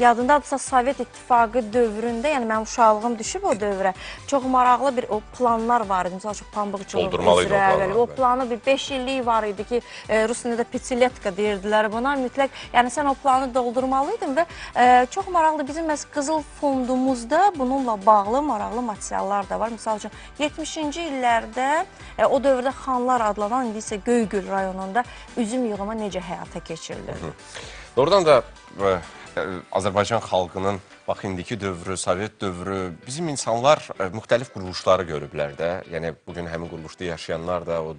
yadındadırsa Sovet İttifaqı dövründə, yəni mənim uşaqlığım düşüb o dövrə. Çox maraqlı bir o planlar var idi. Məsəl üçün pambıqçılıq üzrə, bəli, o planı bir 5 illik var idi ki, e, rus dilində pitiletka deyirdilər buna. Mütləq, yəni sən o planı doldurmalı idin və e, çox maraqlı bizim məs qızıl fondumuzda bununla bağlı maraqlı materiallar da var. Məsəl üçün 70-ci illərdə e, o dövrdə Xanlar adlanan indi isə Göygül rayonunda üzüm yığımı necə həyata keçirilirdi? Doğrudan da Azərbaycan xalqının bax indiki dövrü, Sovet dövrü, bizim insanlar ə, müxtəlif quruluşları görüblər də. Yəni bu gün həmin quruluşda yaşayanlar da o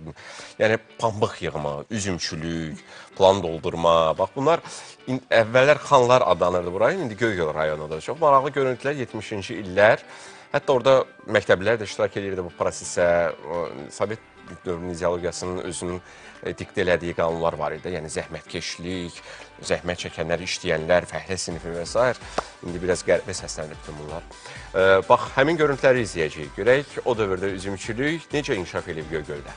yəni pambıq yığma, üzümçülük, plan doldurma, bax bunlar in, əvvəllər xanlar adlanırdı bura, indi Göygöl rayonudur. Çox maraqlı görüntülər 70-ci illər. Hətta orada məktəblilər də iştirak edirdi bu prosesə. Sovet dövrünün ideologiyasının özünün e, diktə elədiyi qanunlar var idi. Yəni zəhmətkeşlik, zəhmət çəkənlər, işləyənlər, fəhlə sinifi və s. İndi biraz qəribə səslənir bütün bunlar. E, bax, həmin görüntüləri izləyəcəyik. Görək o dövrdə üzümçülük necə inkişaf edib Göygöldə.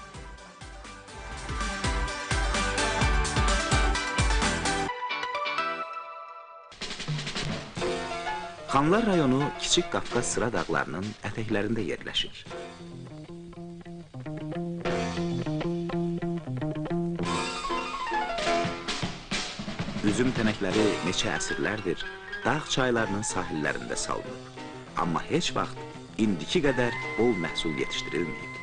Xanlar rayonu Kiçik Qafqaz sıra dağlarının ətəklərində yerləşir. Üzüm tənəkləri neçə əsrlərdir dağ çaylarının sahillərində salınıb. Amma heç vaxt indiki qədər bol məhsul yetişdirilməyib.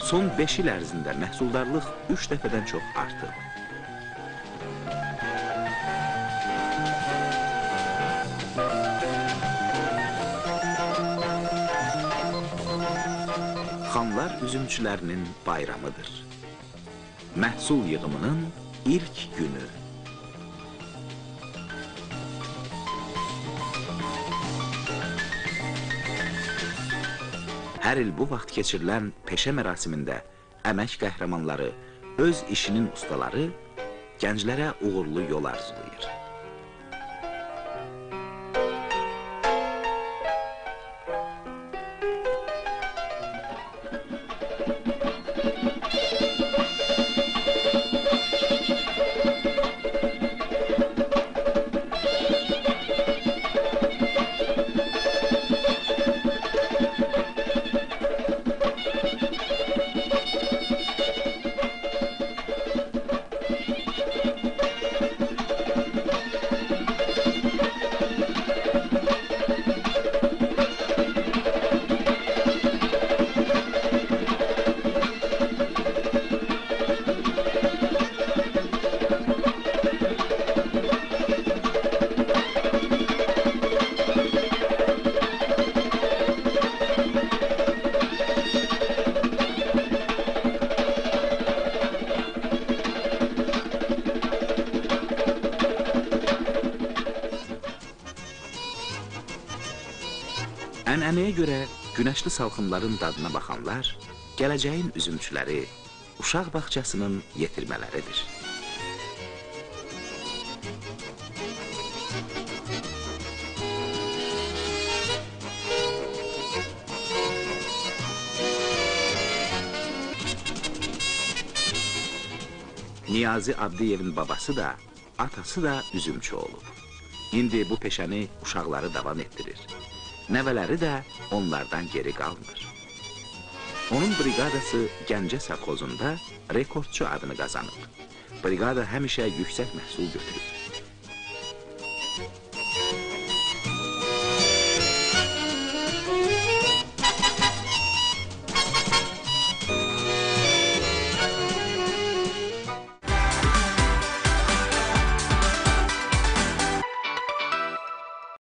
Son 5 il ərzində məhsuldarlıq 3 dəfədən çox artıb. Xanlar üzümçülərinin bayramıdır. Məhsul yığımının ilk günü. Hər il bu vaxt keçirilən peşə mərasimində əmək qəhrəmanları, öz işinin ustaları gənclərə uğurlu yol arzulayır. Ənənəyə görə günəşli salxımların dadına baxanlar gələcəyin üzümçüləri, uşaq bağçasının yetirmələridir. Niyazi Abdiyevin babası da, atası da üzümçü olub. İndi bu peşəni uşaqları davam etdirir. Nəvələri də onlardan geri qalmır. Onun briqadası Gəncə savxozunda rekordçu adını qazanıb. Briqada həmişə yüksək məhsul götürür.